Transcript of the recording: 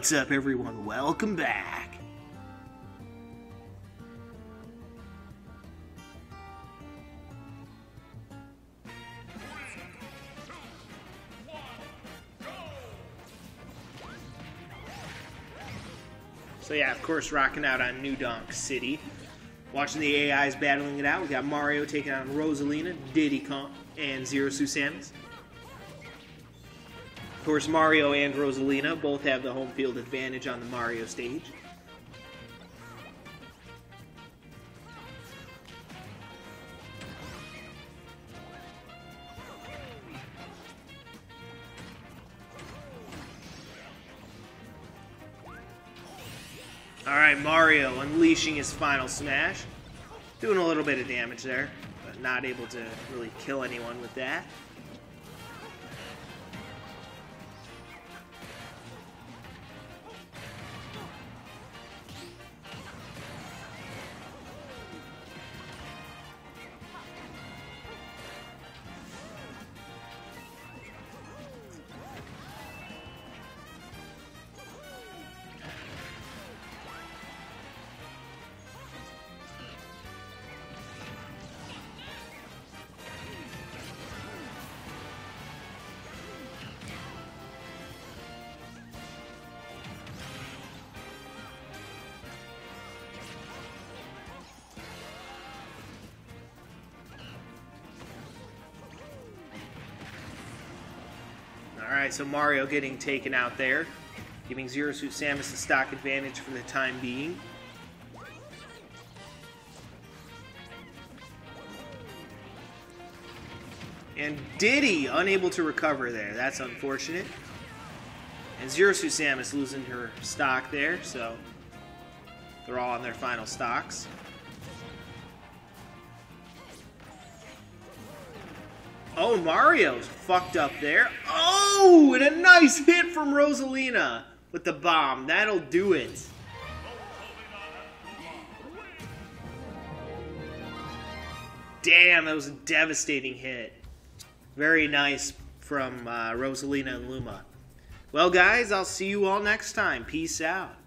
What's up, everyone? Welcome back. So yeah, of course, rocking out on New Donk City. Watching the AIs battling it out. We got Mario taking on Rosalina, Diddy Kong, and Zero Samus. Of course, Mario and Rosalina both have the home field advantage on the Mario stage. Alright, Mario unleashing his final smash. Doing a little bit of damage there, but not able to really kill anyone with that. Alright, so Mario getting taken out there, giving Zero Suit Samus the stock advantage for the time being. And Diddy unable to recover there. That's unfortunate. And Zero Suit Samus losing her stock there, so they're all on their final stocks. Oh, Mario's fucked up there. Oh, and a nice hit from Rosalina with the bomb. That'll do it. Damn, that was a devastating hit. Very nice from uh, Rosalina and Luma. Well, guys, I'll see you all next time. Peace out.